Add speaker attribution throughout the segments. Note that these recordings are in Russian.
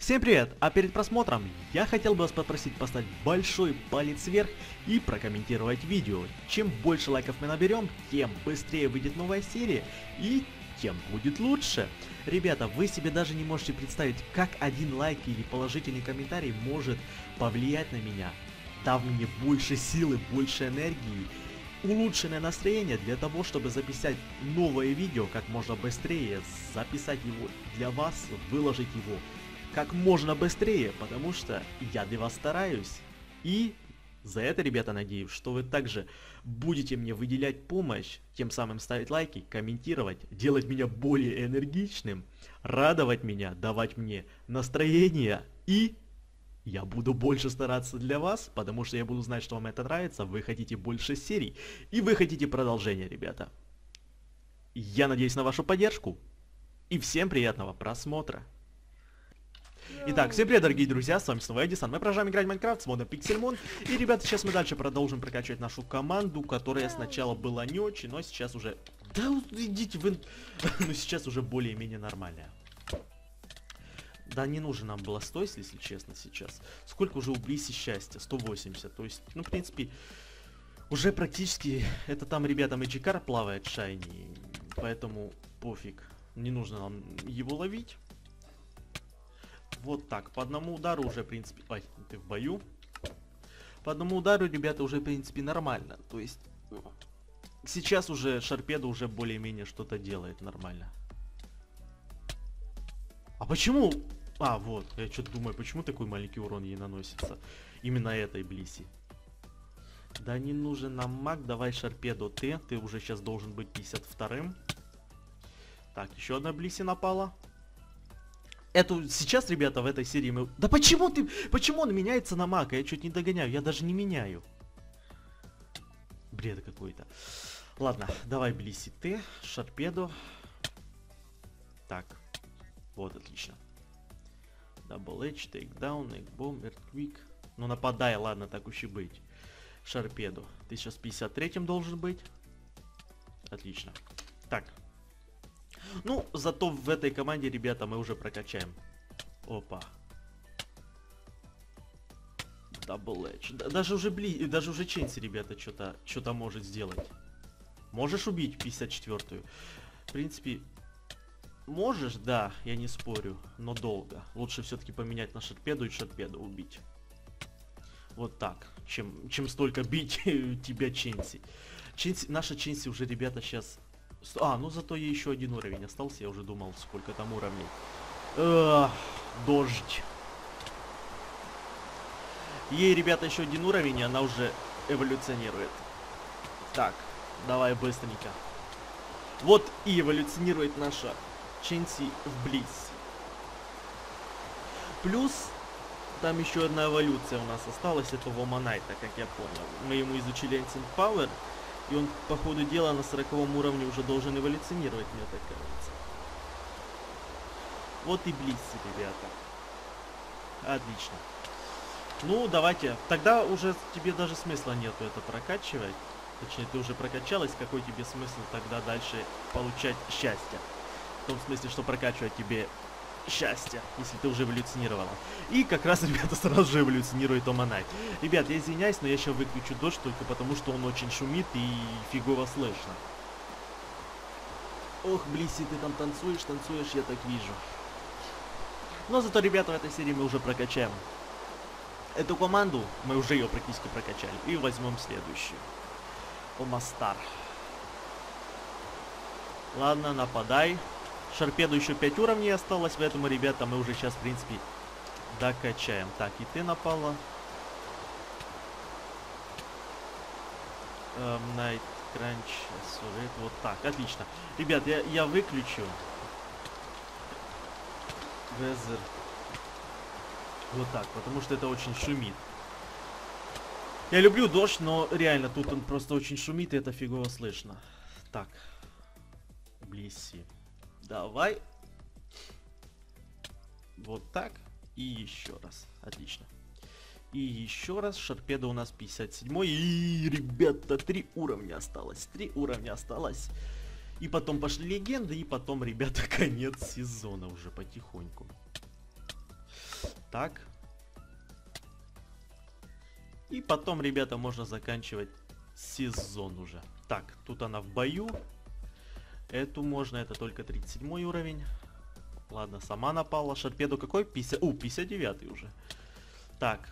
Speaker 1: Всем привет! А перед просмотром я хотел бы вас попросить поставить большой палец вверх и прокомментировать видео. Чем больше лайков мы наберем, тем быстрее выйдет новая серия и тем будет лучше. Ребята, вы себе даже не можете представить, как один лайк или положительный комментарий может повлиять на меня, дав мне больше силы, больше энергии, улучшенное настроение для того, чтобы записать новое видео как можно быстрее, записать его для вас, выложить его как можно быстрее, потому что я для вас стараюсь. И за это, ребята, надеюсь, что вы также будете мне выделять помощь, тем самым ставить лайки, комментировать, делать меня более энергичным, радовать меня, давать мне настроение и я буду больше стараться для вас, потому что я буду знать, что вам это нравится, вы хотите больше серий и вы хотите продолжения, ребята. Я надеюсь на вашу поддержку и всем приятного просмотра. Итак, всем привет, дорогие друзья, с вами снова Эдисон. Мы продолжаем играть в Майнкрафт с модом Пиксельмон. И, ребята, сейчас мы дальше продолжим прокачивать нашу команду, которая сначала была не очень, но сейчас уже... Да идите вы... ну сейчас уже более-менее нормальная. Да, не нужен нам Бластойс, если честно, сейчас. Сколько уже у Блиси счастья? 180. То есть, ну, в принципе, уже практически... Это там, ребята, Мэджикар плавает Шайни. Поэтому пофиг. Не нужно нам его ловить. Вот так. По одному удару уже, в принципе... Ой, ты в бою. По одному удару, ребята, уже, в принципе, нормально. То есть... Сейчас уже Шарпеда уже более-менее что-то делает нормально. А почему... А, вот, я что-то думаю, почему такой маленький урон ей наносится? Именно этой Блиси. Да не нужен нам маг, давай Шарпеду ты. Ты уже сейчас должен быть 52-м. Так, еще одна Блиси напала эту сейчас, ребята, в этой серии мы... Да почему ты... Почему он меняется на мака? Я чуть не догоняю. Я даже не меняю. Бред какой-то. Ладно, давай Блиси ты, Шарпеду. Так. Вот, отлично. Double H, Takedown, Eggbomb, Earthquake. Ну нападай, ладно, так уж и быть. Шарпеду. Ты сейчас 53-м должен быть. Отлично. Так, ну, зато в этой команде, ребята, мы уже прокачаем. Опа. Дабл Эдж. Даже уже бли... Даже уже Ченси, ребята, что-то что-то может сделать. Можешь убить 54-ю? В принципе, можешь, да, я не спорю, но долго. Лучше все-таки поменять на шарпеду и шарпеду убить. Вот так, чем, чем столько бить тебя Ченси. Ченси. Наша Ченси уже, ребята, сейчас а, ну зато ей еще один уровень остался. Я уже думал, сколько там уровней. Эх, дождь. Ей, ребята, еще один уровень, и она уже эволюционирует. Так, давай быстренько. Вот и эволюционирует наша Ченси в. Плюс, там еще одна эволюция у нас осталась, это Воманайта, как я понял. Мы ему изучили Ancient Power, и он, по ходу дела, на 40 уровне уже должен эволюционировать, мне так кажется. Вот и Близ, ребята. Отлично. Ну, давайте. Тогда уже тебе даже смысла нету это прокачивать. Точнее, ты уже прокачалась, какой тебе смысл тогда дальше получать счастье? В том смысле, что прокачивать тебе счастья, если ты уже эволюционировала. И как раз, ребята, сразу же эволюционирует Оманай. Ребят, я извиняюсь, но я сейчас выключу дождь только потому, что он очень шумит и фигово слышно. Ох, Блиси, ты там танцуешь, танцуешь, я так вижу. Но зато, ребята, в этой серии мы уже прокачаем эту команду. Мы уже ее практически прокачали. И возьмем следующую. Омастар. Ладно, нападай. Шарпеду еще 5 уровней осталось, поэтому, ребята, мы уже сейчас, в принципе, докачаем. Так, и ты напала. Эм, Crunch, sorry, вот так, отлично. Ребят, я, я выключу. Weather. Вот так, потому что это очень шумит. Я люблю дождь, но реально тут он просто очень шумит, и это фигово слышно. Так. Блиси. Давай. Вот так. И еще раз. Отлично. И еще раз. Шарпеда у нас 57. И, ребята, три уровня осталось. Три уровня осталось. И потом пошли легенды. И потом, ребята, конец сезона уже потихоньку. так. И потом, ребята, можно заканчивать сезон уже. Так, тут она в бою. Эту можно, это только 37 уровень. Ладно, сама напала. Шарпеду какой? 50... У, 59 уже. Так.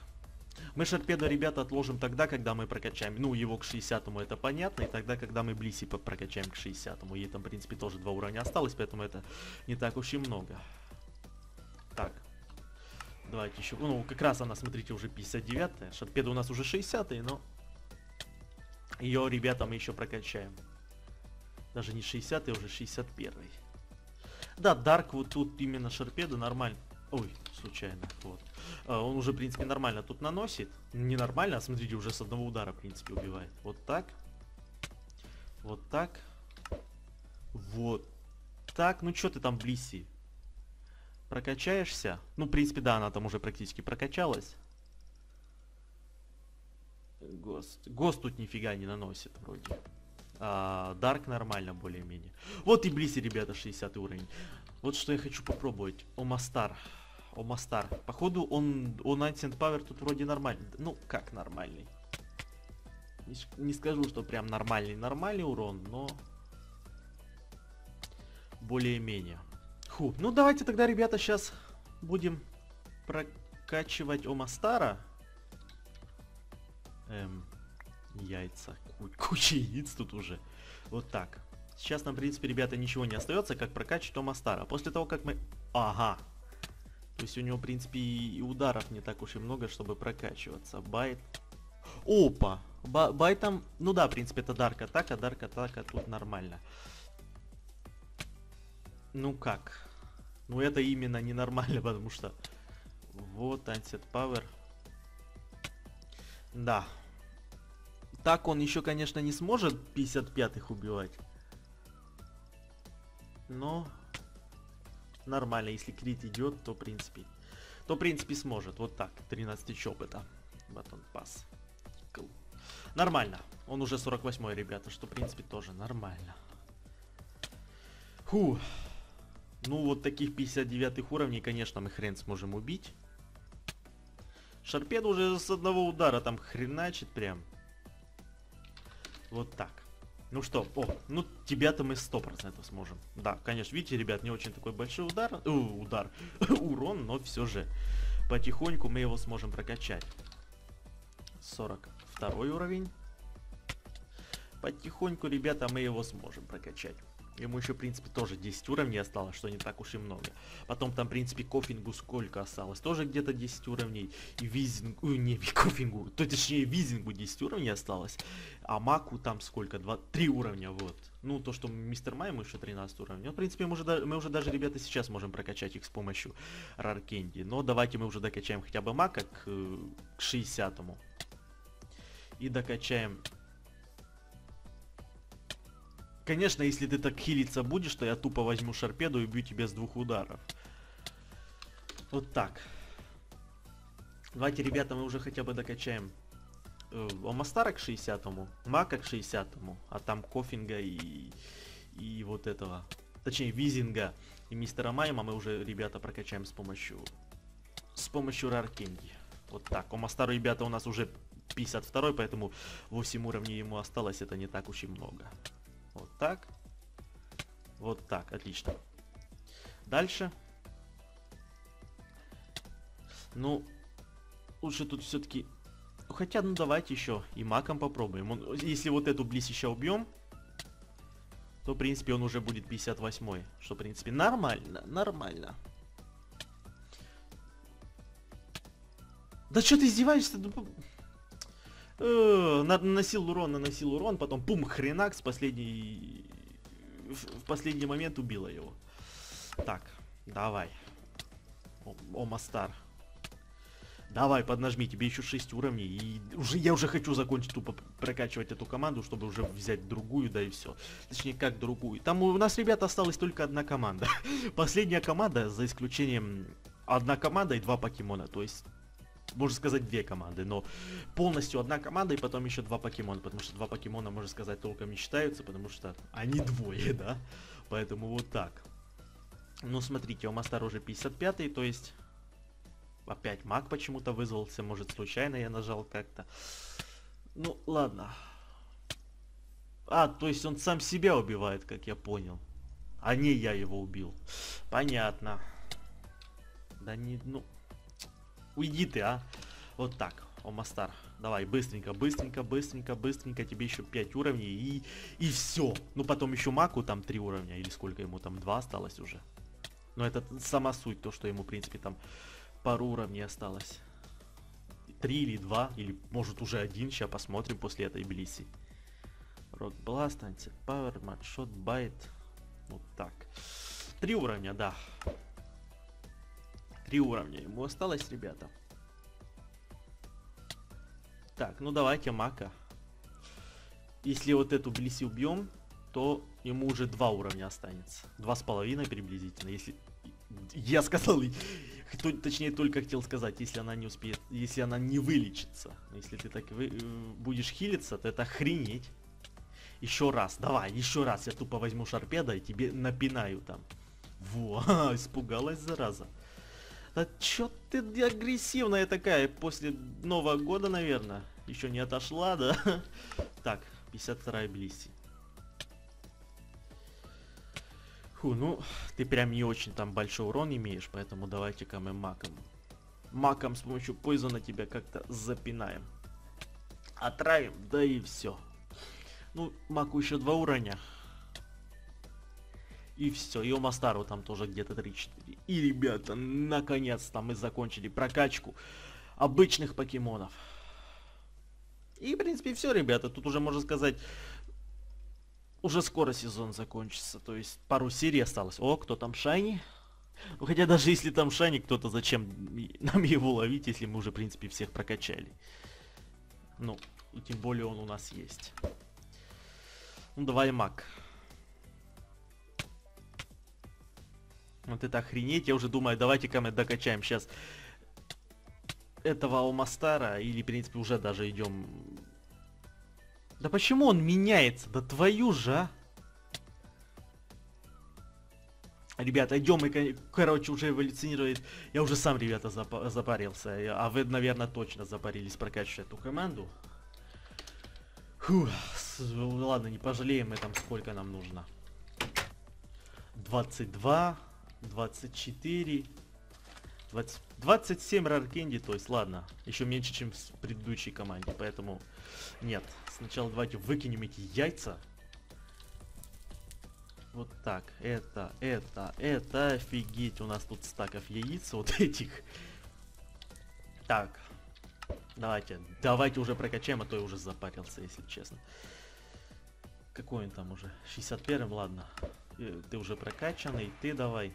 Speaker 1: Мы Шарпеда, ребята, отложим тогда, когда мы прокачаем. Ну, его к 60-му это понятно. И тогда, когда мы Блиси прокачаем к 60-му. Ей там, в принципе, тоже два уровня осталось, поэтому это не так уж и много. Так. Давайте еще... Ну, как раз она, смотрите, уже 59-я. Шарпеда у нас уже 60-й, но... Ее, ребята, мы еще прокачаем. Даже не 60-й, уже 61-й. Да, Дарк вот тут именно Шарпеда нормально. Ой, случайно, вот. А, он уже, в принципе, нормально тут наносит. Не нормально, а смотрите, уже с одного удара, в принципе, убивает. Вот так. Вот так. Вот так. Ну, что ты там, Блиси? Прокачаешься? Ну, в принципе, да, она там уже практически прокачалась. Гост. Гост тут нифига не наносит, вроде. Дарк нормально, более-менее. Вот и Блиси, ребята, 60 уровень. Вот что я хочу попробовать. Омастар. Омастар. Походу, он, он Ancient Power тут вроде нормальный. Ну, как нормальный? Не, не скажу, что прям нормальный-нормальный урон, но... Более-менее. Фу. Ну, давайте тогда, ребята, сейчас будем прокачивать Омастара. Эм, яйца. Куча яиц тут уже. Вот так. Сейчас нам, в принципе, ребята, ничего не остается, как прокачать Тома Стара. После того, как мы... Ага. То есть у него, в принципе, и ударов не так уж и много, чтобы прокачиваться. Байт. Опа! Ба байтом... Ну да, в принципе, это Дарк Атака. Дарк Атака тут нормально. Ну как? Ну это именно ненормально, потому что... Вот, Ансет Пауэр. Да. Так он еще, конечно, не сможет 55-х убивать. Но нормально, если крит идет, то в принципе, то в принципе сможет. Вот так, 13 тысяч опыта. Батон пас. Нормально. Он уже 48 ребята, что в принципе тоже нормально. Фу. Ну вот таких 59 уровней, конечно, мы хрен сможем убить. Шарпед уже с одного удара там хреначит прям. Вот так. Ну что, о, ну тебя-то мы сто процентов сможем. Да, конечно, видите, ребят, не очень такой большой удар, э, удар, урон, но все же потихоньку мы его сможем прокачать. 42 уровень. Потихоньку, ребята, мы его сможем прокачать. Ему еще, в принципе, тоже 10 уровней осталось, что не так уж и много. Потом там, в принципе, кофингу сколько осталось? Тоже где-то 10 уровней. И визингу, не, кофингу, то точнее визингу 10 уровней осталось. А маку там сколько? 2, 3 уровня, вот. Ну, то, что мистер Майм еще 13 уровней. Ну, в принципе, мы уже, мы уже даже, ребята, сейчас можем прокачать их с помощью Раркенди. Но давайте мы уже докачаем хотя бы мака к, к 60-му. И докачаем Конечно, если ты так хилиться будешь, то я тупо возьму шарпеду и убью тебя с двух ударов. Вот так. Давайте, ребята, мы уже хотя бы докачаем э, Омастара к 60-му, Мака к 60-му, а там Кофинга и, и вот этого, точнее Визинга и Мистера Майма мы уже, ребята, прокачаем с помощью, с помощью Раркенги. Вот так. Омастару, ребята, у нас уже 52 поэтому 8 уровней ему осталось, это не так уж и много. Вот так. Вот так, отлично. Дальше. Ну, лучше тут все-таки... Хотя, ну давайте еще и маком попробуем. Он, если вот эту близ убьем, то, в принципе, он уже будет 58 Что, в принципе, нормально, нормально. Да что ты издеваешься? Э, наносил урон, наносил урон, потом пум, хренак с последней... В последний момент убила его. Так, давай. Омастар. Давай, поднажми, тебе еще 6 уровней. И уже я уже хочу закончить тупо прокачивать эту команду, чтобы уже взять другую, да и все. Точнее, как другую. Там у нас, ребята, осталась только одна команда. Последняя команда, за исключением одна команда и два покемона. То есть можно сказать, две команды, но полностью одна команда и потом еще два покемона, потому что два покемона, можно сказать, толком не считаются, потому что они двое, да? Поэтому вот так. Ну, смотрите, у Мастар уже 55 то есть... опять маг почему-то вызвался, может случайно я нажал как-то. Ну, ладно. А, то есть он сам себя убивает, как я понял. А не я его убил. Понятно. Да не, ну... Уйди ты, а. Вот так. О, Мастар. Давай, быстренько, быстренько, быстренько, быстренько. Тебе еще 5 уровней и... И все. Ну, потом еще Маку там 3 уровня. Или сколько ему там? 2 осталось уже. Но это сама суть, то, что ему, в принципе, там пару уровней осталось. Три или два, или может уже один. Сейчас посмотрим после этой Блиси. Рок Антит Power, Матшот, Байт. Вот так. Три уровня, да. Три уровня ему осталось, ребята. Так, ну давайте Мака. Если вот эту Блиси убьем, то ему уже два уровня останется. Два с половиной приблизительно. Если я сказал, точнее только хотел сказать, если она не успеет, если она не вылечится. Если ты так вы, э, будешь хилиться, то это охренеть. Еще раз, давай, еще раз я тупо возьму шарпеда и тебе напинаю там. Во, испугалась зараза. Да чё ты агрессивная такая после Нового года, наверное. Еще не отошла, да? Так, 52 Блиси. Фу, ну, ты прям не очень там большой урон имеешь, поэтому давайте-ка мы маком. Маком с помощью на тебя как-то запинаем. Отравим, да и все. Ну, маку еще два уровня. И все, и Омастару там тоже где-то 3-4. И, ребята, наконец-то мы закончили прокачку обычных покемонов. И, в принципе, все, ребята. Тут уже, можно сказать, уже скоро сезон закончится, то есть пару серий осталось. О, кто там Шайни? Ну, хотя даже если там Шайни, кто-то зачем нам его ловить, если мы уже, в принципе, всех прокачали. Ну, тем более он у нас есть. Ну, давай маг. Вот это охренеть, я уже думаю, давайте-ка мы докачаем сейчас этого Алмастара, или, в принципе, уже даже идем да почему он меняется? Да твою же, а? Ребята, идем, и, короче, уже эволюционирует. Я уже сам, ребята, зап запарился. А вы, наверное, точно запарились прокачивать эту команду. Фух, ладно, не пожалеем мы там, сколько нам нужно. 22, 24, 20, 27 раркенди, то есть, ладно, еще меньше, чем в предыдущей команде, поэтому нет. Сначала давайте выкинем эти яйца. Вот так, это, это, это, офигеть, у нас тут стаков яиц вот этих. Так, давайте, давайте уже прокачаем, а то я уже запарился, если честно. Какой он там уже? 61 ладно. Э, ты уже прокачанный, ты давай.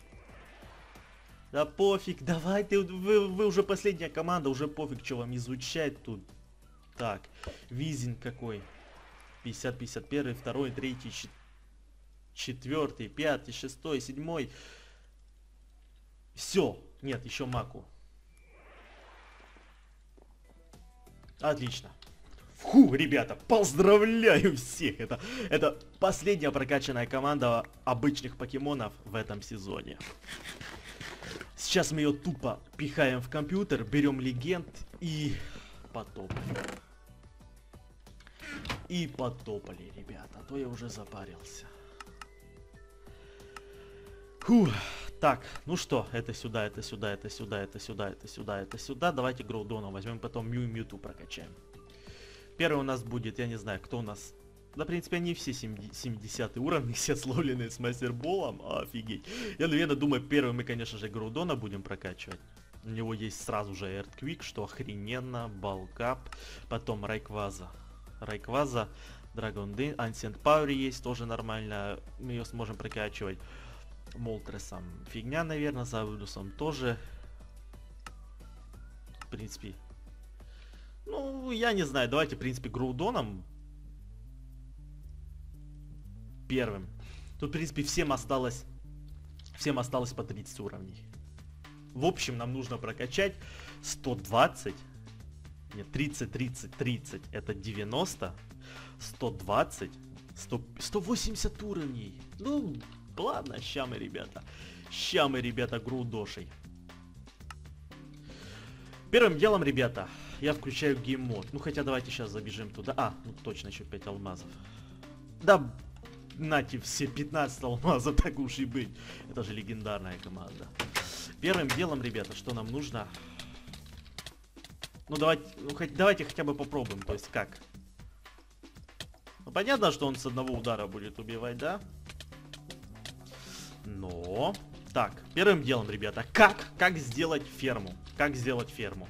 Speaker 1: Да пофиг, давай, ты, вы, вы уже последняя команда, уже пофиг, что вам изучать тут. Так, визин какой? 50, 51, 2, 3, 4, 5, 6, 7. Все. Нет, еще маку. Отлично. Фу, ребята, поздравляю всех! Это, это последняя прокачанная команда обычных покемонов в этом сезоне. Сейчас мы ее тупо пихаем в компьютер, берем легенд и потопали. И потопали, ребята, а то я уже запарился. Фух. Так, ну что, это сюда, это сюда, это сюда, это сюда, это сюда, это сюда. Давайте Гроудона возьмем, потом Мью Мьюту прокачаем. Первый у нас будет, я не знаю, кто у нас... Да, в принципе, они все 70 уровни, все словленные с мастерболом. Офигеть. Я, наверное, думаю, первым мы, конечно же, Гроудона будем прокачивать. У него есть сразу же Эртквик, что охрененно, Балкап, потом Райкваза. Райкваза, Драгон Дин, Ancient Power есть, тоже нормально, мы ее сможем прокачивать. Молтресом фигня, наверное, Завудусом тоже. В принципе, ну, я не знаю, давайте, в принципе, Грудоном первым. Тут, в принципе, всем осталось, всем осталось по 30 уровней. В общем, нам нужно прокачать 120. Нет, 30, 30, 30. Это 90. 120. 100, 180 уровней. Ну, ладно, ща мы, ребята. Ща мы, ребята, грудошей. Первым делом, ребята, я включаю гейммод. Ну хотя давайте сейчас забежим туда. А, ну точно еще 5 алмазов. Да, нате все 15 алмазов, так уж и быть. Это же легендарная команда. Первым делом, ребята, что нам нужно... Ну давайте, ну, хоть, давайте хотя бы попробуем, то есть как. Ну понятно, что он с одного удара будет убивать, да? Но... Так, первым делом, ребята, как, как сделать ферму? Как сделать ферму?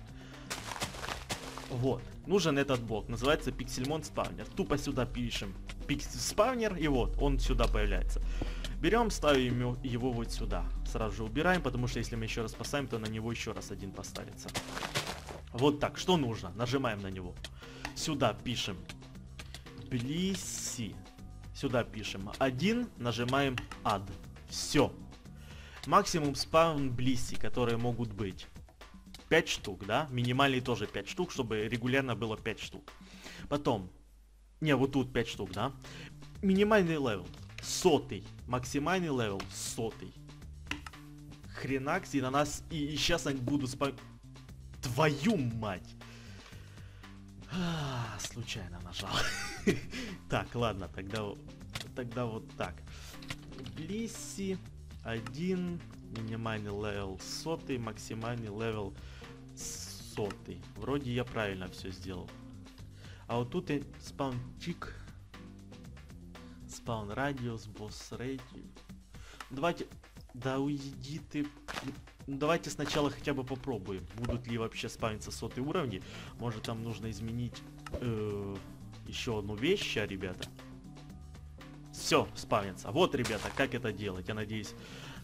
Speaker 1: Вот, нужен этот блок, называется Pixelmon Spawner. Тупо сюда пишем Spawner, и вот, он сюда появляется. Берем, ставим его вот сюда. Сразу же убираем, потому что если мы еще раз поставим, то на него еще раз один поставится. Вот так, что нужно? Нажимаем на него. Сюда пишем Blissey. Сюда пишем один, нажимаем Add. Все. Максимум spawn Blissey, которые могут быть. 5 штук, да? Минимальный тоже 5 штук, чтобы регулярно было 5 штук. Потом, не, вот тут 5 штук, да? Минимальный level, сотый. Максимальный level, сотый. Хренакс, и на нас, и, и сейчас они будут спа... Твою мать! А, случайно нажал. так, ладно, тогда, тогда вот так. Blissey. Один минимальный level сотый, максимальный level сотый. Вроде я правильно все сделал. А вот тут и spawn tick, spawn radius, boss rating. Давайте, да уйди ты. Давайте сначала хотя бы попробуем, будут ли вообще спавниться сотые уровни. Может там нужно изменить э, еще одну вещь, а, ребята. Все, спавнится. Вот, ребята, как это делать. Я надеюсь,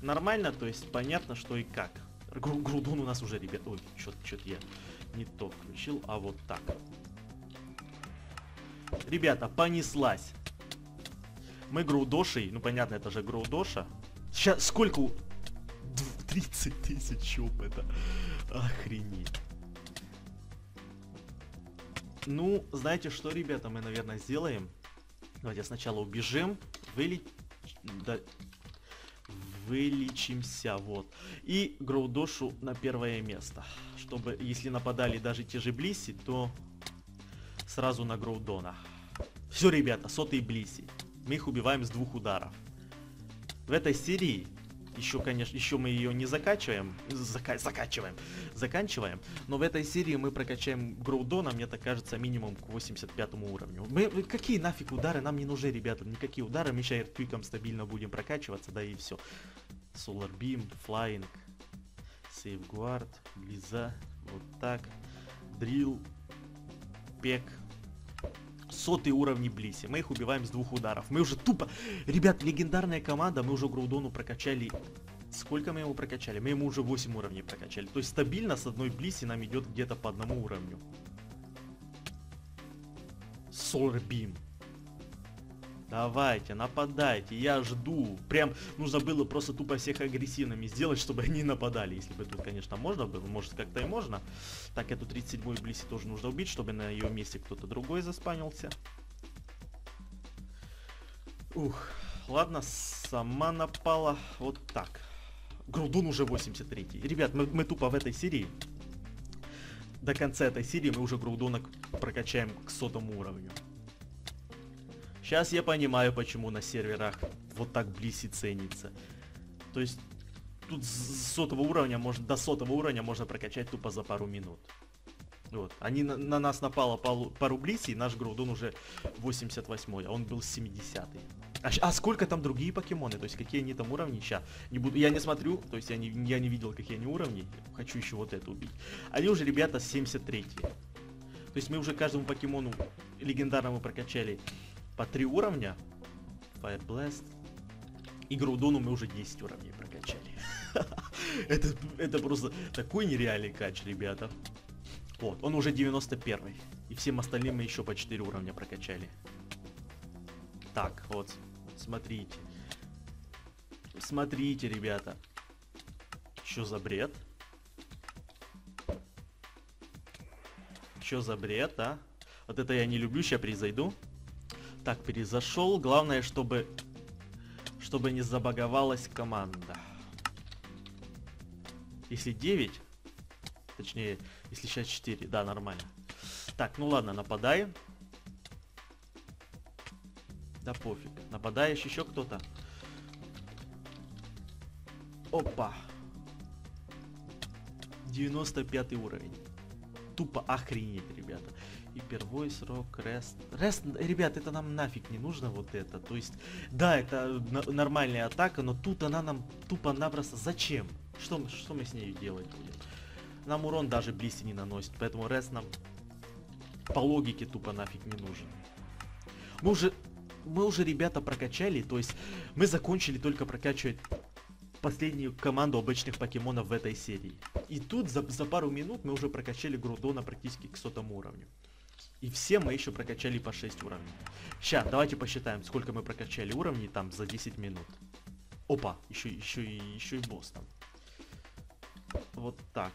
Speaker 1: нормально, то есть понятно, что и как. Гру грудун у нас уже, ребят. Ой, что-то я не то включил, а вот так. Ребята, понеслась. Мы грудошей, ну понятно, это же грудоша. Сейчас сколько? 30 тысяч опыта. Охренеть. Ну, знаете что, ребята, мы, наверное, сделаем? Давайте сначала убежим, вылечим, да, вылечимся, вот. И Гроудошу на первое место. Чтобы, если нападали даже те же Блиси, то сразу на Гроудона. Все, ребята, сотые Блиси. Мы их убиваем с двух ударов. В этой серии еще, конечно, еще мы ее не закачиваем, зака закачиваем, заканчиваем, но в этой серии мы прокачаем Гроудона, мне так кажется, минимум к 85 уровню. Мы, какие нафиг удары, нам не нужны, ребята, никакие удары, мы сейчас Эртвиком стабильно будем прокачиваться, да и все. Solar Beam, Flying, Safeguard, Близа, вот так, Drill, Пек, сотые уровни Блиси. Мы их убиваем с двух ударов. Мы уже тупо... Ребят, легендарная команда, мы уже Грудону прокачали... Сколько мы его прокачали? Мы ему уже 8 уровней прокачали. То есть стабильно с одной Блиси нам идет где-то по одному уровню. Solar Beam. Давайте, нападайте, я жду. Прям нужно было просто тупо всех агрессивными сделать, чтобы они нападали. Если бы тут, конечно, можно было, может как-то и можно. Так, эту 37-ю Блиси тоже нужно убить, чтобы на ее месте кто-то другой заспанился. Ух, ладно, сама напала вот так. Грудун уже 83-й. Ребят, мы, мы тупо в этой серии до конца этой серии мы уже грудонок прокачаем к сотому уровню. Сейчас я понимаю, почему на серверах вот так Блиси ценится. То есть тут с сотого уровня можно, до сотого уровня можно прокачать тупо за пару минут. Вот. Они на, на нас напало пару, пару и наш Грудон уже 88 а он был 70 -й. А, а сколько там другие покемоны? То есть какие они там уровни? Сейчас не буду, я не смотрю, то есть я не, я не видел, какие они уровни. Хочу еще вот это убить. Они уже, ребята, 73 -й. То есть мы уже каждому покемону легендарному прокачали по 3 уровня. Fire Blast. И Грудону мы уже 10 уровней прокачали. это, это просто такой нереальный кач, ребята. Вот, он уже 91. И всем остальным мы еще по 4 уровня прокачали. Так, вот, смотрите. Смотрите, ребята. Что за бред? Что за бред, а? Вот это я не люблю, сейчас призайду. Так, перезашел. Главное, чтобы... Чтобы не забаговалась команда. Если 9... Точнее, если сейчас 4. Да, нормально. Так, ну ладно, нападаем. Да пофиг. Нападаешь еще кто-то? Опа. 95 уровень. Тупо охренеть, ребята. И первый срок, рест. Рест, ребят, это нам нафиг не нужно вот это. То есть, да, это нормальная атака, но тут она нам тупо-напросто зачем? Что, что мы с ней делать будем? Нам урон даже близко не наносит, поэтому рест нам по логике тупо нафиг не нужен. Мы уже, мы уже, ребята, прокачали, то есть мы закончили только прокачивать последнюю команду обычных покемонов в этой серии. И тут за, за пару минут мы уже прокачали Грудона практически к сотому уровню. И все мы еще прокачали по 6 уровней. Сейчас, давайте посчитаем, сколько мы прокачали уровней там за 10 минут. Опа, еще, еще, еще и босс там. Вот так.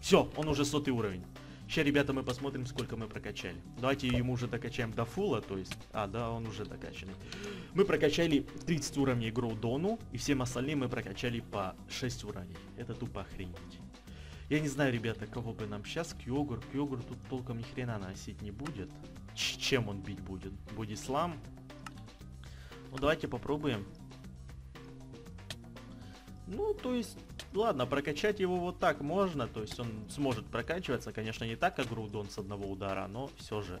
Speaker 1: Все, он уже сотый уровень. Сейчас, ребята, мы посмотрим, сколько мы прокачали. Давайте ему уже докачаем до фула, то есть... А, да, он уже докачанный. Мы прокачали 30 уровней Гроудону, и всем остальным мы прокачали по 6 уровней. Это тупо охренеть. Я не знаю, ребята, кого бы нам сейчас. Кьогур. Кьогур тут толком ни хрена носить не будет. Ч чем он бить будет? Будет слам? Ну, давайте попробуем. Ну, то есть, ладно, прокачать его вот так можно, то есть он сможет прокачиваться, конечно, не так, как Грудон с одного удара, но все же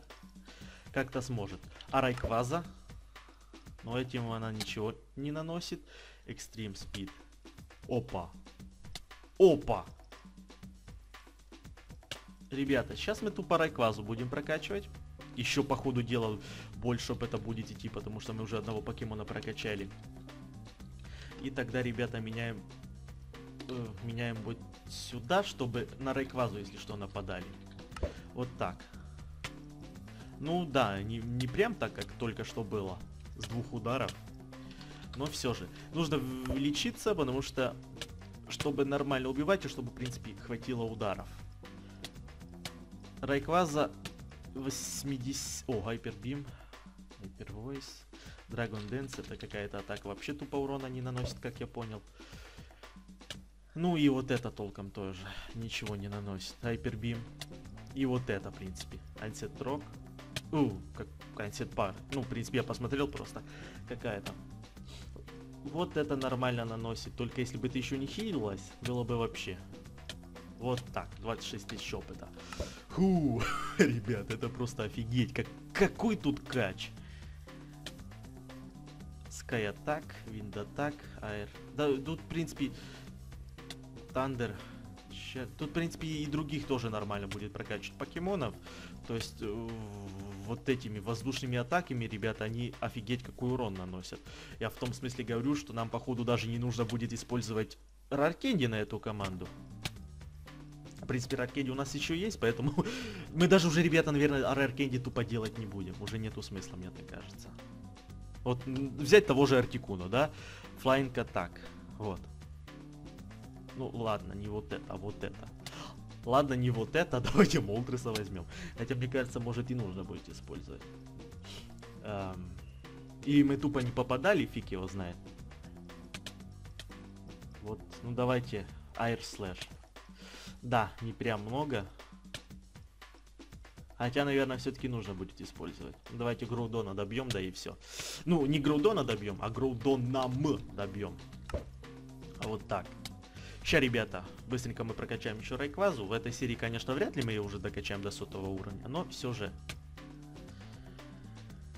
Speaker 1: как-то сможет. А Райкваза, но этим она ничего не наносит. Экстрим спид. Опа. Опа. Ребята, сейчас мы тупо Райквазу будем прокачивать. Еще по ходу дела больше это будет идти, потому что мы уже одного покемона прокачали. И тогда, ребята, меняем э, меняем вот сюда, чтобы на Рейквазу, если что, нападали. Вот так. Ну да, не, не прям так, как только что было. С двух ударов. Но все же. Нужно лечиться, потому что... Чтобы нормально убивать, и чтобы, в принципе, хватило ударов. Райкваза 80... О, Hyper Voice. Dragon Dance это какая-то атака. Вообще тупо урона не наносит, как я понял. Ну и вот это толком тоже ничего не наносит. Beam. И вот это, в принципе. Ансет Рок. У, как Ансет Пар. Ну, в принципе, я посмотрел просто. Какая там. Вот это нормально наносит. Только если бы ты еще не хилилась, было бы вообще. Вот так, 26 тысяч опыта. Фу, ребят, это просто офигеть. Как, какой тут кач. Sky Attack, Wind Attack, Air. Да, тут, в принципе, Thunder. Тут, в принципе, и других тоже нормально будет прокачивать покемонов. То есть, э, вот этими воздушными атаками, ребята, они офигеть какой урон наносят. Я в том смысле говорю, что нам, походу, даже не нужно будет использовать Раркенди на эту команду. Принципе, Раркенди у нас еще есть, поэтому мы даже уже, ребята, наверное, Раркенди тупо делать не будем. Уже нету смысла, мне так кажется. Вот взять того же Артикуну, да? Flying Attack. Вот. Ну ладно, не вот это, а вот это. Ладно, не вот это, давайте Молтреса возьмем. Хотя, мне кажется, может и нужно будет использовать. Эм, или мы тупо не попадали, фиг его знает. Вот, ну давайте Air Slash. Да, не прям много. Хотя, наверное, все-таки нужно будет использовать. Давайте Гроудона добьем, да и все. Ну, не Гроудона добьем, а Гроудоном добьем. А вот так. Сейчас, ребята, быстренько мы прокачаем еще Райквазу. В этой серии, конечно, вряд ли мы ее уже докачаем до сотого уровня, но все же.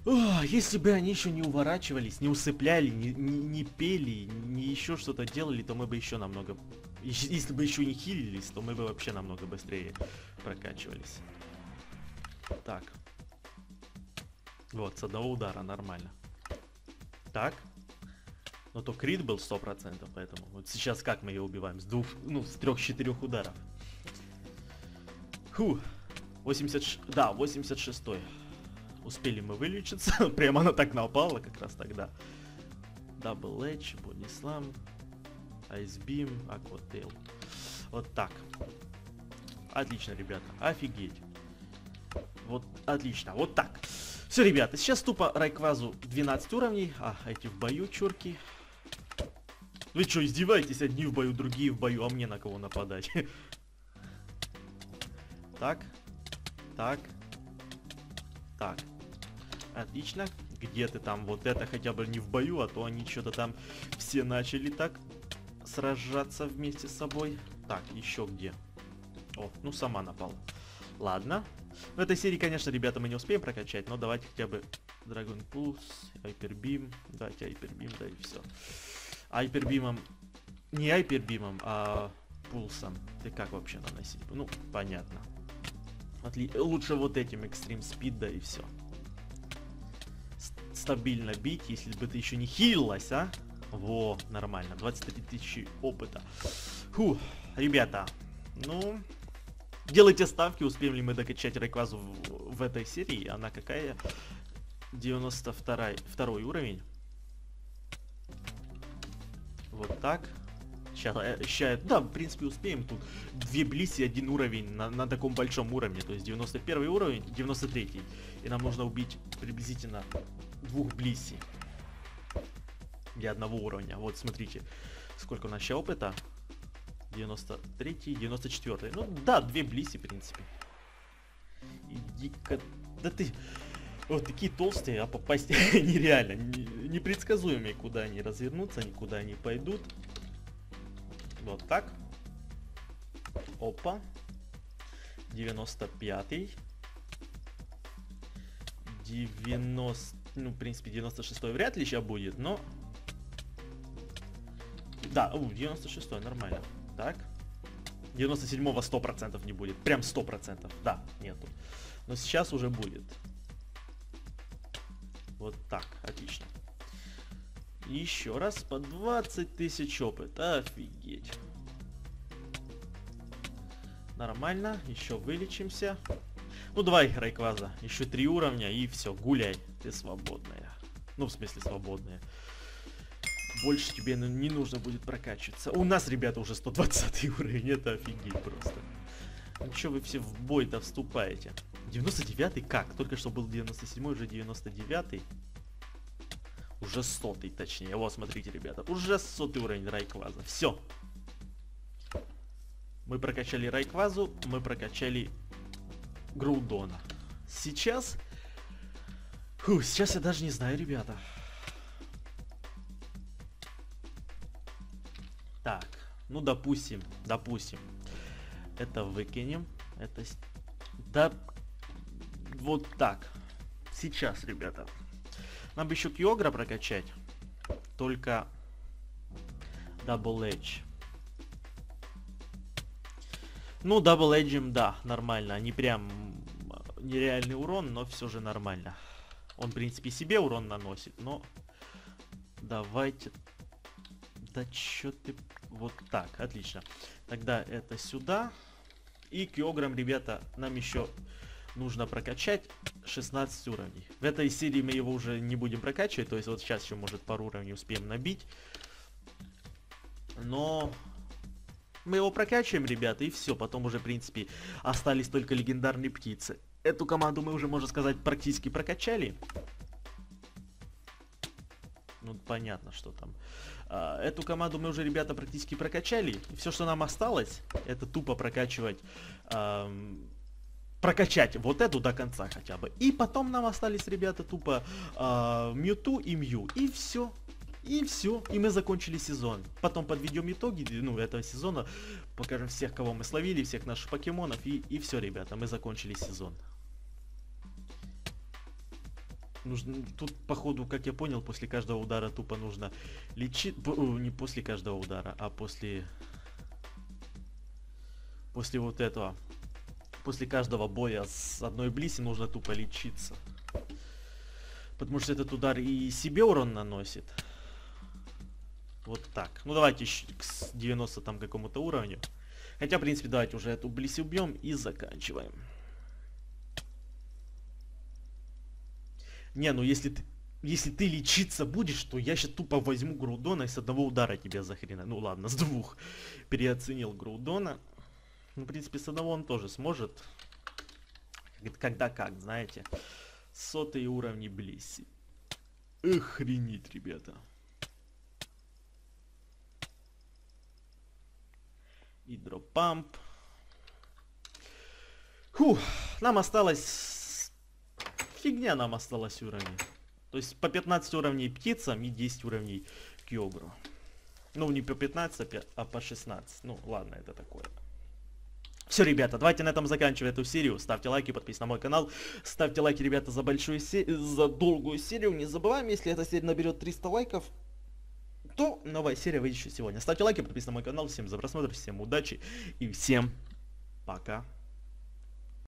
Speaker 1: О, если бы они еще не уворачивались, не усыпляли, не, не, не пели, не еще что-то делали, то мы бы еще намного... Если бы еще не хилились, то мы бы вообще намного быстрее прокачивались. Так. Вот, с одного удара, нормально. Так. Но то крит был 100%, поэтому вот сейчас как мы ее убиваем? С двух, ну, с трех-четырех ударов. Фу. 80, да, 86 -й. Успели мы вылечиться. Прямо она так напала как раз тогда. Дабл Эдж, Боди Айс Бим, Акватейл. Вот так. Отлично, ребята. Офигеть. Вот, отлично, вот так. Все, ребята, сейчас тупо Райквазу 12 уровней. А, эти в бою, чурки. Вы что, издеваетесь? Одни в бою, другие в бою, а мне на кого нападать? Так. Так. Так. Отлично. Где ты там? Вот это хотя бы не в бою, а то они что-то там все начали так сражаться вместе с собой. Так, еще где? О, ну сама напала. Ладно. В этой серии, конечно, ребята, мы не успеем прокачать, но давайте хотя бы Dragon Pulse, Hyper Beam. Давайте Hyper Beam, да и все. Hyper Beam, не Hyper Beam, а пулсом. Ты как вообще наносить? Ну, понятно. Отли... Лучше вот этим Extreme Speed, да и все. Стабильно бить, если бы ты еще не хилилась, а? Во, нормально. 23 тысячи опыта. Фу, ребята, ну, делайте ставки, успеем ли мы докачать Райквазу в, в этой серии. Она какая? 92 второй уровень. Вот так. Сейчас, сейчас, да, в принципе, успеем. Тут две блиси, один уровень на, на таком большом уровне. То есть 91 уровень, 93. И нам нужно убить приблизительно двух блиси. Для одного уровня. Вот, смотрите, сколько у нас сейчас опыта. 93, 94. Ну, да, две блиси, в принципе. Иди-ка... Да ты... Вот такие толстые, а попасть нереально. Непредсказуемые, куда они развернутся, никуда они пойдут. Вот так. Опа. 95-й. 90... Ну, в принципе, 96-й вряд ли сейчас будет, но... Да, у, 96-й, нормально. Так. 97-го 100% не будет. Прям 100%. Да, нету. Но сейчас уже будет. Вот так, отлично. Еще раз по 20 тысяч опыта. Офигеть. Нормально, еще вылечимся. Ну давай, Райкваза, еще три уровня и все, гуляй, ты свободная. Ну, в смысле, свободная. Больше тебе не нужно будет прокачиваться. У нас, ребята, уже 120 уровень, это офигеть просто. Ну что вы все в бой-то вступаете? 99-й как? Только что был 97-й, уже 99-й. Уже сотый, точнее. Вот, смотрите, ребята. Уже сотый уровень Райкваза. Все. Мы прокачали Райквазу, мы прокачали Грудона. Сейчас... Фу, сейчас я даже не знаю, ребята. Так, ну допустим, допустим. Это выкинем. Это... Да... Вот так. Сейчас, ребята. Нам бы еще Кьогра прокачать. Только... Double Edge. Ну, Double Edge, да, нормально. Не прям нереальный урон, но все же нормально. Он, в принципе, себе урон наносит, но... Давайте... Да чё ты... Вот так, отлично. Тогда это сюда. И Киограм, ребята, нам еще нужно прокачать 16 уровней. В этой серии мы его уже не будем прокачивать, то есть вот сейчас еще может пару уровней успеем набить. Но мы его прокачиваем, ребята, и все. Потом уже, в принципе, остались только легендарные птицы. Эту команду мы уже, можно сказать, практически прокачали. Ну, понятно, что там. А, эту команду мы уже, ребята, практически прокачали. Все, что нам осталось, это тупо прокачивать... Эм, прокачать вот эту до конца хотя бы. И потом нам остались, ребята, тупо э, Мьюту и Мью. И все. И все. И мы закончили сезон. Потом подведем итоги ну, этого сезона. Покажем всех, кого мы словили, всех наших покемонов. И, и все, ребята, мы закончили сезон. Нужно, тут, походу, как я понял, после каждого удара тупо нужно лечить... Не после каждого удара, а после... После вот этого после каждого боя с одной блиси нужно тупо лечиться. Потому что этот удар и себе урон наносит. Вот так. Ну давайте к 90 там какому-то уровню. Хотя, в принципе, давайте уже эту блиси убьем и заканчиваем. Не, ну если ты, если ты лечиться будешь, то я сейчас тупо возьму Грудона и с одного удара тебя захрена. Ну ладно, с двух. Переоценил Грудона. Ну, в принципе, с одного он тоже сможет. Когда как, знаете. Сотые уровни Блисси. Охренеть, ребята. Гидропамп. Фух, нам осталось... Фигня нам осталось уровней. То есть по 15 уровней птицам и 10 уровней Кьогру. Ну, не по 15, а по 16. Ну, ладно, это такое. Все, ребята, давайте на этом заканчиваем эту серию. Ставьте лайки, подписывайтесь на мой канал. Ставьте лайки, ребята, за большую серию, за долгую серию. Не забываем, если эта серия наберет 300 лайков, то новая серия выйдет еще сегодня. Ставьте лайки, подписывайтесь на мой канал. Всем за просмотр, всем удачи и всем пока.